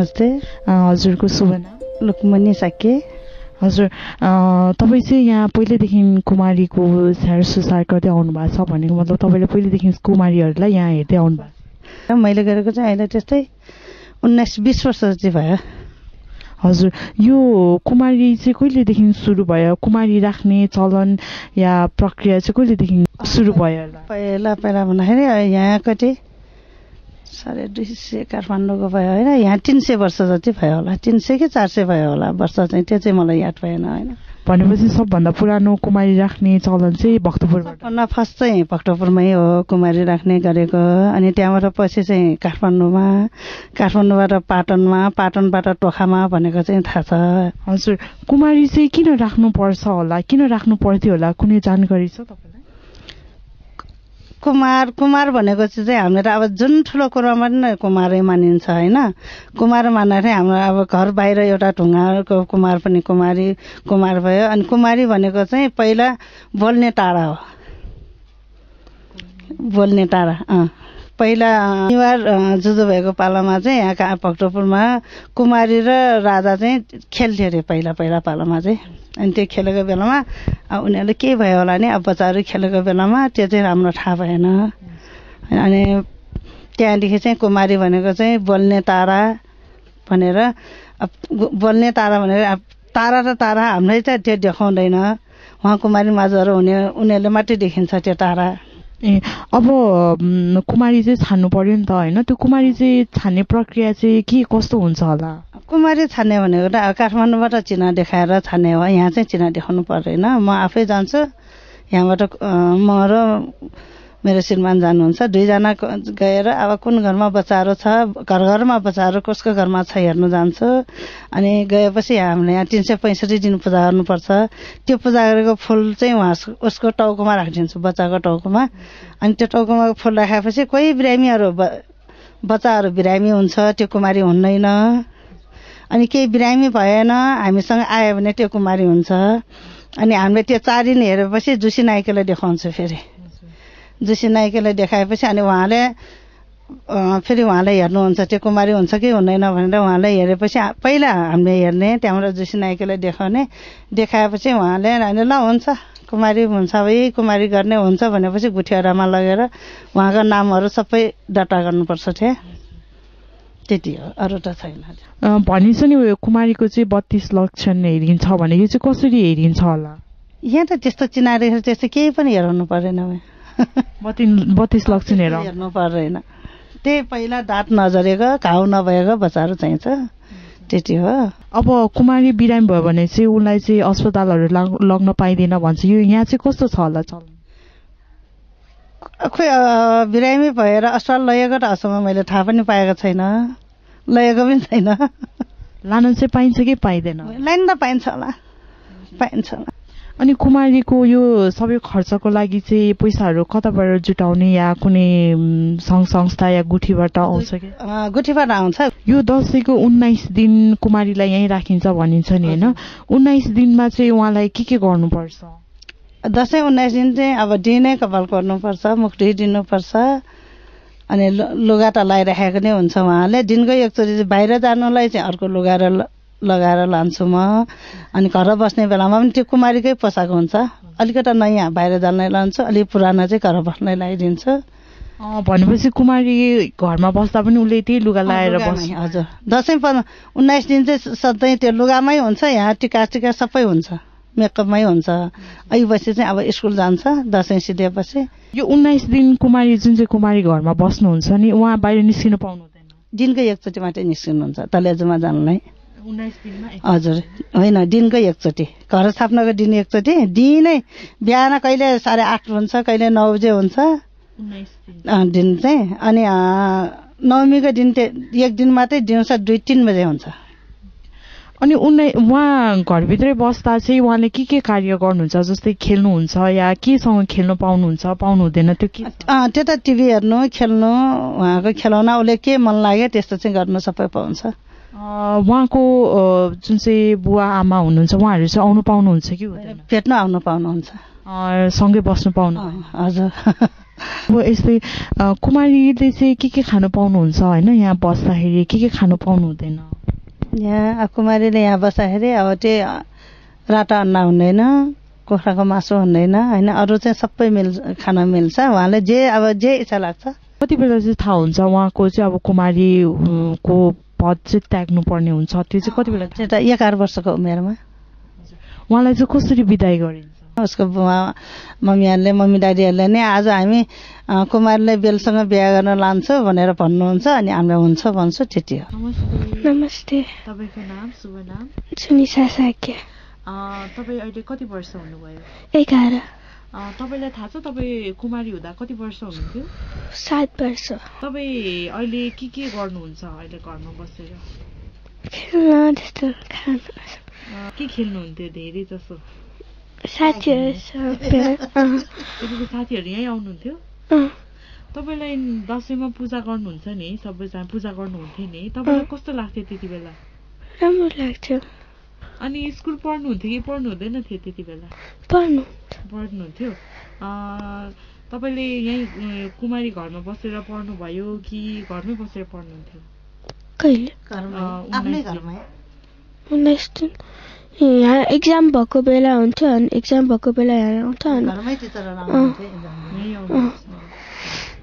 नमस्ते। हजुरको शुभ नाम लुकमनी साके। हजुर तपाईँ चाहिँ यहाँ पहिल्यैदेखि कुमारीको स्याहार सुसार गर्दै आउनु भएको छ भनेको मतलब तपाईँले पहिल्यैदेखि कुमारीहरूलाई यहाँ हेर्दै आउनु भएको मैले गरेको चाहिँ अहिले त्यस्तै उन्नाइस बिस वर्ष जति भयो। हजुर यो कुमारी चाहिँ कहिलेदेखि सुरु भयो? कुमारी राख्ने चलन या प्रक्रिया चाहिँ कहिलेदेखि सुरु भयो होला? पहिला पहिला भन्दाखेरि यहाँ कति साढे दुई सय काठमाडौँको भयो होइन? यहाँ तिन सय वर्ष जति भयो होला। तिन सय कि चार सय भयो होला वर्ष चाहिँ? त्यो चाहिँ मलाई याद भएन होइन। भनेपछि सबभन्दा पुरानो कुमारी राख्ने चलन चाहिँ भक्तपुरबाट सबभन्दा फर्स्ट चाहिँ भक्तपुरमै हो कुमारी राख्ने गरेको। अनि त्यहाँबाट पछि चाहिँ काठमाडौँमा काठमाडौँबाट पाटनमा पाटनबाट टोखामा भनेको चाहिँ थाहा छ। हजुर। कुमारी चाहिँ किन राख्नुपर्छ होला? किन राख्नु पर्थ्यो होला? कुनै जानकारी छ तपाईँलाई? कुमार कुमार भनेको चाहिँ हामीले त अब जुन ठुलो कुरोमा पनि कुमारै मानिन्छ होइन? कुमार मान्दाखेरि हाम्रो अब घर बाहिर एउटा ढुङ्गाको कुमार पनि कुमारी कुमार भयो। अनि कुमारी भनेको चाहिँ पहिला बोल्ने टाढा हो। बोल्ने टाढा अँ। पहिला निवार भएको पालामा चाहिँ यहाँ कहाँ भक्तपुरमा कुमारी र राजा चाहिँ खेल्थ्यो अरे पहिला पहिला पालामा चाहिँ। अनि त्यो खेलेको बेलामा अब उनीहरूले के भयो होला नि? अब बच्चाहरू खेलेको बेलामा त्यो चाहिँ राम्रो थाहा भएन। अनि त्यहाँदेखि चाहिँ कुमारी भनेको चाहिँ बोल्ने तारा भनेर अब बोल्ने तारा भनेर तारा र तारा हामीलाई चाहिँ त्यो देखाउँदैन। उहाँ कुमारी माझहरू हुने उनीहरूले मात्रै देखिन्छ त्यो तारा। ए अब कुमारी चाहिँ छान्नु पर्यो नि त होइन? त्यो कुमारी चाहिँ छान्ने प्रक्रिया चाहिँ के कस्तो हुन्छ होला? कुमारी छान्ने भनेको त काठमाडौँबाट चिना देखाएर छान्ने हो यहाँ चाहिँ चिना देखाउनु पर्दैन। म आफै जान्छु यहाँबाट म र मेरो श्रीमान जानुहुन्छ। दुईजना गएर अब कुन घरमा बच्चाहरू छ घर घरमा बच्चाहरू कसको घरमा छ हेर्नु जान्छु। अनि गएपछि हामीले यहाँ तिन सय पैँसठी दिन पूजा गर्नुपर्छ। त्यो पूजा गरेको फुल चाहिँ उहाँ उसको टाउकोमा राखिदिन्छु बच्चाको टाउकोमा। अनि त्यो टाउकोमा फुल राखेपछि कोही बिरामीहरू बच्चाहरू बिरामी हुन्छ त्यो कुमारी हुँदैन। अनि केही बिरामी भएन हामीसँग आयो भने त्यो कुमारी हुन्छ। अनि हामीले त्यो चार दिन हेरेपछि जुसी नाइकेलाई देखाउँछु फेरि। जुसी नाइकेलाई देखाएपछि अनि उहाँले फेरि उहाँलाई हेर्नुहुन्छ त्यो कुमारी हुन्छ कि हुँदैन भनेर उहाँलाई हेरेपछि पहिला हामीले हेर्ने त्यहाँबाट जुसी नाइकेलाई देखाउने देखाएपछि उहाँले होइन ल हुन्छ कुमारी हुन्छ है कुमारी गर्ने हुन्छ भनेपछि गुठियारामा लगेर उहाँको नामहरू सबै दर्ता गर्नुपर्छ थियो त्यति हो अरू त छैन भनिन्छ नि उयो कुमारीको चाहिँ बत्तिस लक्षण हेरिन्छ भने यो चाहिँ कसरी हेरिन्छ होला? यहाँ त त्यस्तो चिनारी त्यस्तो केही पनि हेराउनु परेन बत्ति बत्तिस लक्षण हेर हेर्नु पर्दैन। त्यही पहिला दाँत नजरेको घाउ नभएको बच्चाहरू चाहिन्छ त्यति हो। अब कुमारी बिरामी भयो भने चाहिँ उसलाई चाहिँ अस्पतालहरू लग्न पाइँदैन भन्छ। यो यहाँ चाहिँ कस्तो छ होला? चल। खोइ बिरामी भएर अस्पताल लगेको त अहिलेसम्म मैले थाहा पनि पाएको छैन। लगेको पनि छैन। लानु चाहिँ पाइन्छ कि पाइँदैन? लाइन त पाइन्छ होला। पाइन्छ होला। अनि कुमारीको यो सबै खर्चको लागि चाहिँ पैसाहरू कताबाट जुटाउने या कुनै सङ्घ संस्था या गुठीबाट आउँछ कि? गुठीबाट आउँछ। यो दसैँको उन्नाइस दिन कुमारीलाई यहीँ राखिन्छ भनिन्छ नि होइन? उन्नाइस दिनमा चाहिँ उहाँलाई के के गर्नुपर्छ? दसैँ उन्नाइस दिन चाहिँ अब दिनै कपाल पर्नुपर्छ मुखटी दिनुपर्छ अनि लुगा त लगाइराखेको नै हुन्छ उहाँले। दिनको एकचोटि बाहिर जानुलाई चाहिँ अर्को लुगा र लगाएर लान्छु म। अनि घर बस्ने बेलामा पनि त्यो कुमारीकै पोसाक हुन्छ। अलिकति नयाँ बाहिर जान्नै लान्छु। अलिक पुरानो चाहिँ घर बस्नै लगाइदिन्छु। भनेपछि कुमारी घरमा बस्दा पनि उसले त्यही लुगा लगाएर बस्छ। हजुर। दसैँ उन्नाइस दिन चाहिँ सधैँ त्यो लुगामै हुन्छ। यहाँ टिका टिका सबै हुन्छ। मेकअपमै हुन्छ। अहिपछि चाहिँ अब स्कुल जान्छ दसैँ सिधेपछि। यो उन्नाइस दिन कुमारी जुन चाहिँ कुमारी घरमा बस्नुहुन्छ नि उहाँ बाहिर निस्किनु पाउनु हुँदैन दिनको एकचोटि मात्रै निस्किनुहुन्छ तलेजुमा जानुलाई हजुर। होइन दिनको एकचोटि। घर छाप्नको दिन एकचोटि। दिनै बिहान कहिले साढे आठ हुन्छ कहिले नौ बजे हुन्छ। दिन। चाहिँ। अनि नवमीको दिन एक दिन मात्रै दिउँसो दुई तिन बजे हुन्छ। अनि उनी उहाँ घरभित्रै बस्दा चाहिँ उहाँले के के कार्य गर्नुहुन्छ? जस्तै खेल्नुहुन्छ या केसँग खेल्नु पाउनुहुन्छ पाउनु हुँदैन त्यो के त्यो त टिभी हेर्नु खेल्नु उहाँको खेलाउन उसले के मन लाग्यो त्यस्तो चाहिँ गर्नु सबै पाउँछ। उहाँको जुन चाहिँ बुवा आमा हुनुहुन्छ उहाँहरू चाहिँ आउनु पाउनुहुन्छ कि भेट्न आउनु पाउनुहुन्छ। सँगै बस्नु पाउनु। हजुर। अब यस्तै कुमारीले चाहिँ के के खानु पाउनुहुन्छ होइन? यहाँ बस्दाखेरि के के खानु पाउनु हुँदैन यहाँ कुमारीले यहाँ बस्दाखेरि अब त्यही राटा अन्डा हुँदैन कुखुराको मासु हुँदैन होइन? अरू चाहिँ सबै मिल्छ खान मिल्छ। उहाँले जे अब जे इच्छा लाग्छ। कति बेला चाहिँ थाहा हुन्छ उहाँको चाहिँ अब कुमारी अ, को पद चाहिँ त्याग्नु पर्ने हुन्छ। त्यो चाहिँ कति बेला त्यो त एघार वर्षको उमेरमा। उहाँलाई चाहिँ कसरी विदाय गरिन्छ? उसको बुवा मम्मीहरूले मम्मी ड्याडीहरूले नै आज हामी अ, कुमारले बेलसँग बिहा गर्न लान्छौँ भनेर भन्नुहुन्छ अनि हामीलाई हुन्छ भन्छु त्यति हो। नमस्ते। तपाईँको नाम शुभ नाम? सुनिसा साक्य। तपाईँ अहिले कति वर्ष हुनुभयो? एघार। तपाईँलाई थाहा छ तपाईँ कुमारी हुँदा कति वर्ष हुनुहुन्थ्यो? सात वर्ष। तपाईँ अहिले के के गर्नुहुन्छ अहिले घरमा बसेर? के खेल्नुहुन्थ्यो धेरै जसो? तपाईँको साथीहरू यहीँ आउनुहुन्थ्यो? तपाईँलाई दसैँमा पूजा गर्नुहुन्छ नि सबैजना पूजा गर्नुहुन्थ्यो नि तपाईँलाई कस्तो लाग्थ्यो त्यति बेला? राम्रो लाग्थ्यो। अनि स्कुल पढ्नुहुन्थ्यो कि पढ्नु हुँदैन थियो त्यति बेला? पढ्नु। पढ्नुहुन्थ्यो। अ, तपाईँले यहीँ कुमारी घरमा बसेर पढ्नुभयो कि घरमै बसेर पढ्नुहुन्थ्यो? कहिले? उन्नाइस दिन। यहाँ एक्जाम भएको बेला हुन्थ्यो अनि एक्जाम भएको बेला यहाँ आउनुहोस्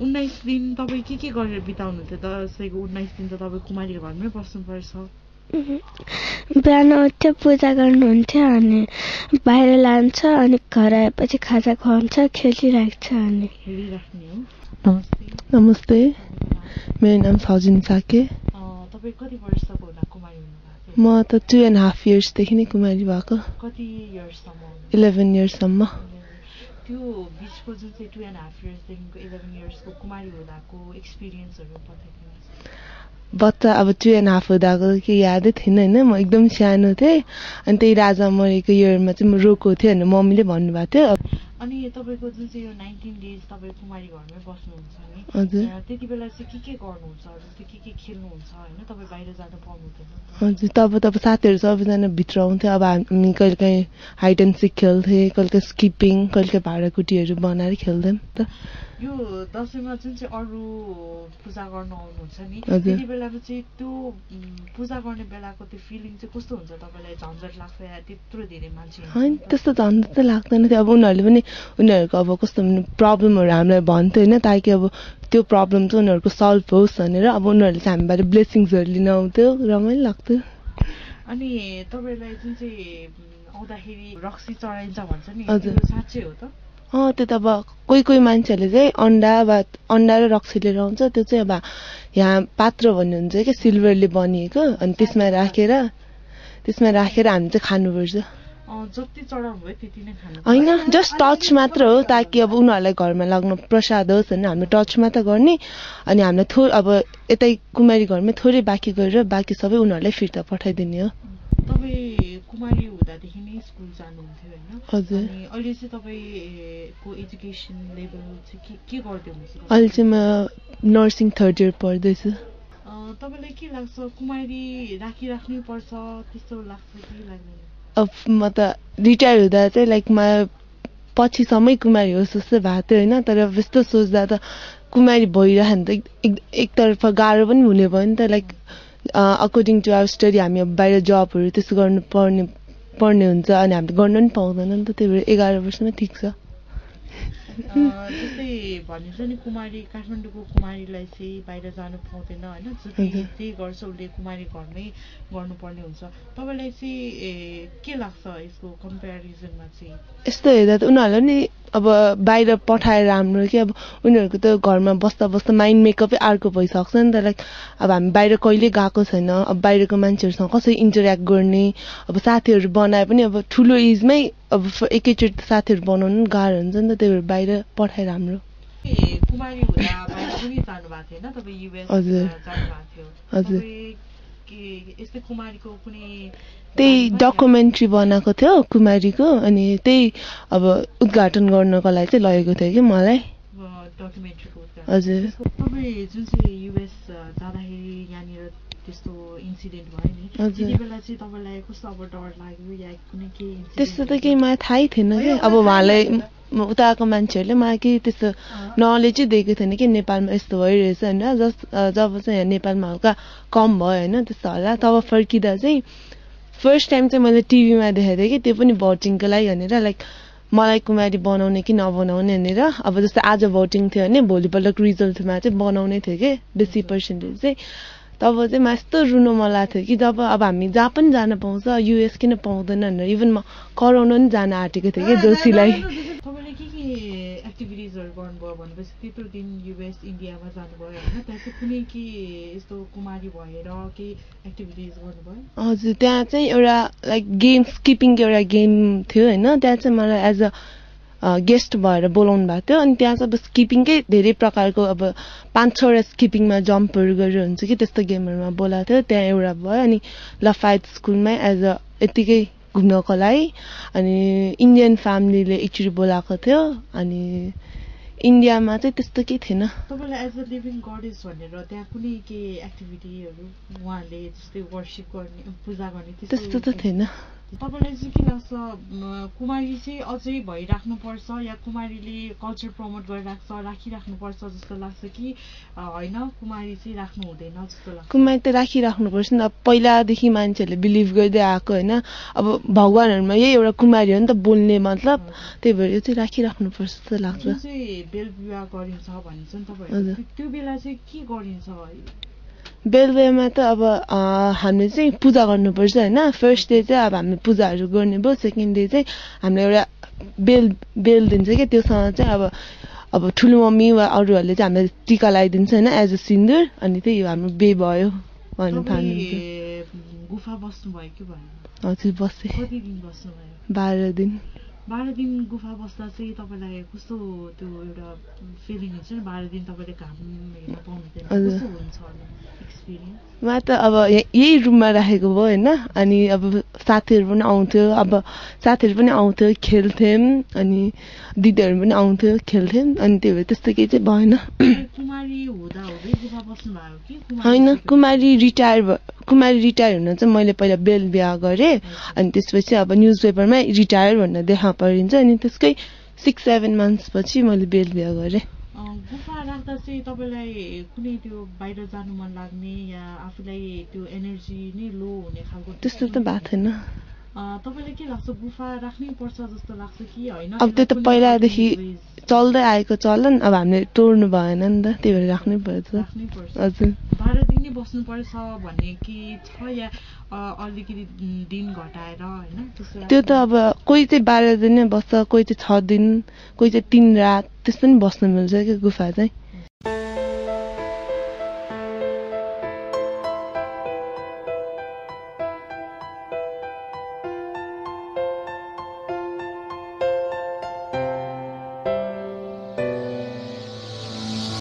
उन्नाइस दिन तपाईँ के के गरेर बिताउनुहुन्थ्यो? दसैँको उन्नाइस दिन त तपाईँ कुमारी घरमै बस्नुपर्छ। उहुँ। बिहान उठ्थ्यो पूजा गर्नुहुन्थ्यो अनि बाहिर लान्छ अनि घर आएपछि खाजा खुवाउँछ खेलिराख्छ अनि। नमस्ते। नमस्ते मेरो नाम सजिन साके। अ, तपाईँ कति वर्षको हुँदा कुमारी हुनुभएको? थियो म त टु एन्ड हाफ इयर्सदेखि नै कुमारी भएको। इलेभेन इयर्ससम्म त्यो बिचको जुन चाहिँ टु एन्ड हाफ इयर्सदेखिको इलेभेन इयर्सको कुमारी हुँदाको एक्सपिरियन्सहरू बताइदिनुहोस्। बच्चा अब टु एन्ड हाफ हुँदाको केही यादै थिएन होइन? म एकदम सानो थिएँ। अनि त्यही राजा मरेको इयरमा चाहिँ म रोएको थिएँ भनेर मम्मीले भन्नुभएको थियो अनि तपाईँको जुन चाहिँ यो नाइन्टिन डेज तपाईँ कुमारी घरमै बस्नुहुन्छ नि त्यति बेला चाहिँ के के गर्नुहुन्छ? जस्तै के के खेल्नुहुन्छ? होइन तपाईँ बाहिर जानु पाउनुहुँदैन हजुर तब तब साथीहरू सबैजना भित्र आउँथ्यो अब हामी कहिले काहीँ हाइड एन्ड सिक खेल्थेँ कहिले काहीँ स्किपिङ कहिले काहीँ भाँडाकुटीहरू बनाएर खेल्थ्यौँ त। यो दसैँमा जुन चाहिँ अरू पूजा गर्न आउनुहुन्छ नि। त्यति बेलाको चाहिँ त्यो पूजा गर्ने बेलाको त्यो फिलिङ चाहिँ कस्तो हुन्छ? तपाईँलाई झन्झट लाग्छ या त्यत्रो धेरै मान्छे होइन? त्यस्तो झन्डै त लाग्दैन थियो। अब उनीहरूले पनि उनीहरूको अब कस्तो प्रब्लमहरू हामीलाई भन्थ्यो होइन ताकि अब त्यो प्रब्लम चाहिँ उनीहरूको सल्भ होस् भनेर अब उनीहरूले चाहिँ हामीबाट ब्लेसिङ्सहरू लिन आउँथ्यो। रमाइलो लाग्थ्यो। अनि तपाईँलाई जुन चाहिँ आउँदाखेरि रक्सी चढाइन्छ भन्छ नि साँच्चै हो त? अँ त्यो त अब कोही कोही मान्छेहरूले चाहिँ अन्डा वा अन्डा र रक्सी लिएर आउँछ त्यो चाहिँ अब यहाँ पात्र भन्ने हुन्छ क्या सिल्भरले बनिएको अनि त्यसमा राखेर त्यसमा राखेर हामी चाहिँ खानुपर्छ। अँ, जति चढाउनु भयो त्यति नै खानु होइन जस्ट टच मात्र हो ताकि अब उनीहरूलाई घरमा लाग्नु प्रसाद होस् भनेर हामीले टच मात्र गर्ने अनि हामीलाई थो अब यतै कुमारी घरमै थोरै बाँकी गरेर बाँकी सबै उनीहरूलाई फिर्ता पठाइदिने हो। तपाईँ कुमारी हुँदादेखि नै स्कुल जानुहुन्थ्यो होइन? अहिले चाहिँ तपाईँको एजुकेसन लेभल चाहिँ के के गर्दै हुनुहुन्छ? अहिले चाहिँ म नर्सिङ थर्ड इयर पढ्दैछु। अँ, तपाईँलाई के लाग्छ? कुमारी राखिराख्नै पर्छ त्यस्तो लाग्छ कि लाग्दैन? म त रिटायर हुँदा चाहिँ लाइक म पछिसम्मै कुमारी होस् जस्तो भएको थियो होइन? तर अब यस्तो सोच्दा त कुमारी भइरह्यो भने त एक- एक- एकतर्फ गाह्रो पनि हुने भयो नि त like according to our study हामी अब बाहिर जबहरू त्यस्तो गर्नु पर्ने पर्ने हुन्छ अनि हामीले गर्न पनि पाउँदैन नि त त्यही भएर एघार वर्षमा ठिक छ। जस्तै भनिन्छ नि कुमारी काठमाडौँको कुमारीलाई चाहिँ बाहिर जानु पाउँदैन होइन। जे गर्छ उसले कुमारी घरमै गर्नुपर्ने हुन्छ। तपाईँलाई चाहिँ के लाग्छ यसको कम्पेरिजनमा चाहिँ? यस्तो हेर्दा त उनीहरूलाई नि अब बाहिर पठाएर राम्रो कि अब उनीहरूको त घरमा बस्दा बस्दा माइन्ड मेकअपै अर्को भइसक्छ नि त। लाइक अब हामी बाहिर कहिले गएको छैन। अब बाहिरको मान्छेहरूसँग कसरी इन्टरेक्ट गर्ने? अब साथीहरू बनाए पनि अब ठुलो एजमै अब एकैचोटि साथीहरू बनाउनु पनि गाह्रो हुन्छ नि त त्यही भएर बाहिर पठाएर हाम्रो ए, कुमारी हुँदा बाहिर पनि जानुभएको थियो होइन तपाईँ युएस हजुर। जानुभएको थियो हजुर। तपाईँ के यस्तै कुमारीको कुनै त्यही? डकुमेन्ट्री बनाएको थियो कुमारीको अनि त्यही अब उद्घाटन गर्नको लागि चाहिँ लगेको थियो कि मलाई। हजुर त्यस्तो इन्सिडेन्ट भयो नि। त्यति बेला चाहिँ तपाईँलाई कस्तो अब डर लाग्यो या कुनै incident त्यस्तो त? केही मलाई थाहै थिएन कि। अब उहाँलाई म- उताको मान्छेहरूले मलाई केही त्यस्तो नलेजै दिएको थिएन कि नेपालमा यस्तो भइरहेछ होइन। जस जब चाहिँ यहाँ नेपालमा हल्का कम भयो होइन त्यस्तो होला। तब फर्किँदा चाहिँ फर्स्ट टाइम चाहिँ मैले टिभीमा देखेको थिएँ कि त्यो पनि भोटिङको लागि भनेर। लाइक मलाई कुमारी बनाउने कि नबनाउने भनेर। अब जस्तै आज भोटिङ थियो भने भोलिपल्टको रिजल्टमा चाहिँ बनाउने थियो कि। बेसी पर्सेन्टेज चाहिँ। तब चाहिँ म यस्तो रुनु मन लाग्थ्यो कि जब अब हामी जहाँ पनि जान पाउँछ युएस किन पाउँदैन भनेर। इभन म कराउन पनि जान आँटेको थिएँ कि जोशीलाई तपाईँले के के एक्टिभिटिजहरू गर्नुभयो भनेपछि त्यत्रो दिन युएस इन्डियामा जानुभयो होइन? त्यहाँ चाहिँ कुनै के यस्तो कुमारी भएर केही एक्टिभिटिज गर्नुभयो? हजुर त्यहाँ चाहिँ एउटा लाइक गेम स्किपिङको एउटा गेम थियो होइन? त्यहाँ चाहिँ मलाई एज अ गेस्ट भएर बोलाउनु भएको थियो। अनि त्यहाँ चाहिँ अब स्किपिङकै धेरै प्रकारको अब पाँच छवटा स्किपिङमा जम्पहरू गरेर हुन्छ कि त्यस्तो गेमहरूमा बोलाएको थियो। त्यहाँ एउटा भयो अनि लफायत स्कुलमै एज अ यत्तिकै घुम्नको लागि अनि इन्डियन फ्यामिलीले एकचोटि बोलाएको थियो। अनि इन्डियामा चाहिँ त्यस्तो केही थिएन। तपाईँलाई एज अ लिभिङ गडेस भनेर त्यहाँ कुनै के एक्टिभिटीहरू उहाँहरूले जस्तै वर्सिप गर्ने पूजा गर्ने त्यस्तो त थिएन। तपाईँलाई चाहिँ के लाग्छ कुमारी चाहिँ अझै भइराख्नुपर्छ या कुमारीले कल्चर प्रमोट गरिराख्छ राखिराख्नुपर्छ जस्तो लाग्छ कि होइन? कुमारी चाहिँ राख्नु हुँदैन जस्तो लाग्छ। कुमारी त राखिराख्नुपर्छ नि त। पहिलादेखि मान्छेहरूले बिलिभ गर्दै आएको होइन? अब भगवान्हरूमा यही एउटा कुमारी हो नि त बोल्ने मतलब। त्यही भएर यो चाहिँ राखिराख्नुपर्छ जस्तो लाग्छ। बेल विवाह गरिन्छ भनिन्छ नि तपाईँहरू त्यो बेला चाहिँ के गरिन्छ बेलुकामा त अब हामीले चाहिँ पूजा गर्नुपर्छ होइन। फर्स्ट डे चाहिँ अब हामीले पूजाहरू गर्ने भयो। सेकेन्ड डे चाहिँ हामीले एउटा बेल बेल दिन्छ क्या। त्योसँग चाहिँ अब अब ठुलो मम्मी वा अरूहरूले चाहिँ हामीलाई टिका लगाइदिन्छ होइन एज अ सिन्दुर अनि त्यही हो हाम्रो बे भयो। भन्नु थाल्नुहुन्छ। भएन? हजुर बसेँ। बाह्र दिन। बाह्र दिन गुफा बस्दा चाहिँ तपाईँलाई कस्तो त्यो एउटा फिलिङ हुन्छ नि? बाह्र दिन तपाईँले घाम हेर्न पाउनुहुँदैन। कस्तो हुन्छ होला एक्सपिरियन्स मा त अब यही रुममा राखेको भयो होइन? अनि अब साथीहरू पनि आउँथ्यो। अब साथीहरू पनि आउँथ्यो खेल्थ्यौँ अनि दिदीहरू पनि आउँथ्यो खेल्थ्यौँ अनि त्यो भएर त्यस्तो केही चाहिँ भएन। होइन? कुमारी रिटायर भ कुमारी रिटायर हुन चाहिँ मैले पहिला बेल बिहा गरेँ अनि त्यसपछि अब न्युज पेपरमै रिटायर भनेर देखा परिन्छ अनि त्यसकै सिक्स सेभेन मन्थ्स पछि मैले बेल बिहा गरेँ। गुफा राख्दा चाहिँ तपाईँलाई कुनै त्यो बाहिर जानु मन लाग्ने या आफूलाई त्यो एनर्जी नै लो हुने खालको त्यस्तो त भएको थिएन पर्छ अब त्यो त पहिलादेखि चल्दै आएको चलन अब हामीले तोड्नु भएन नि त त्यही भएर राख्नै पर्छ। पर्छ। हजुर। बाह्र दिन नै बस्नुपर्छ भन्ने कि छ या अलिकति दिन घटाएर होइन? त्यो त अब कोही चाहिँ बाह्र दिन नै बस्छ कोही चाहिँ छ दिन कोही चाहिँ तिन रात त्यस्तो पनि बस्नु मिल्छ क्या गुफा चाहिँ।